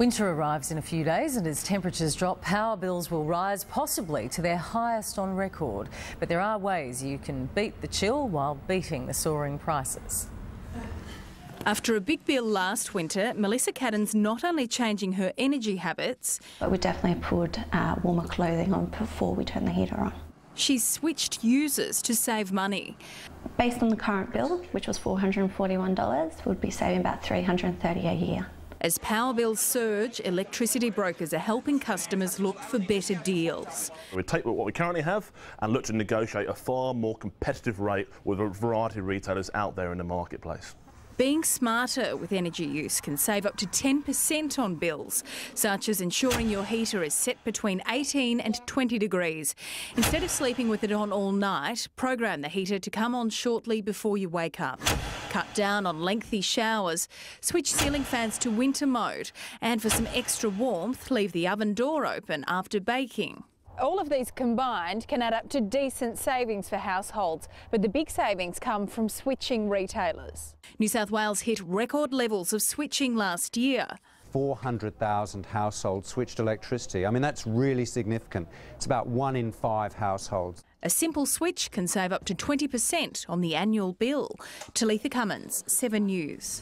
Winter arrives in a few days, and as temperatures drop, power bills will rise possibly to their highest on record. But there are ways you can beat the chill while beating the soaring prices. After a big bill last winter, Melissa Cadden's not only changing her energy habits, but we definitely put uh, warmer clothing on before we turn the heater on. She's switched users to save money. Based on the current bill, which was $441, we'd be saving about $330 a year. As power bills surge, electricity brokers are helping customers look for better deals. We take what we currently have and look to negotiate a far more competitive rate with a variety of retailers out there in the marketplace. Being smarter with energy use can save up to 10% on bills, such as ensuring your heater is set between 18 and 20 degrees. Instead of sleeping with it on all night, program the heater to come on shortly before you wake up. Cut down on lengthy showers, switch ceiling fans to winter mode, and for some extra warmth, leave the oven door open after baking. All of these combined can add up to decent savings for households, but the big savings come from switching retailers. New South Wales hit record levels of switching last year. 400,000 households switched electricity. I mean, that's really significant. It's about one in five households. A simple switch can save up to 20% on the annual bill. Talitha Cummins, 7 News.